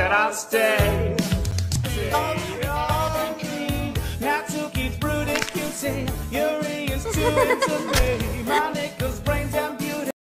That I'll stay. You're Now to keep brooding, you say, is too